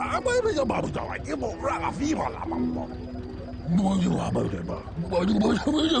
啥玩意儿嘛？不知道，也不拉拉肥嘛？拉不拉？多牛啊！宝贝吧，多牛，宝贝呀！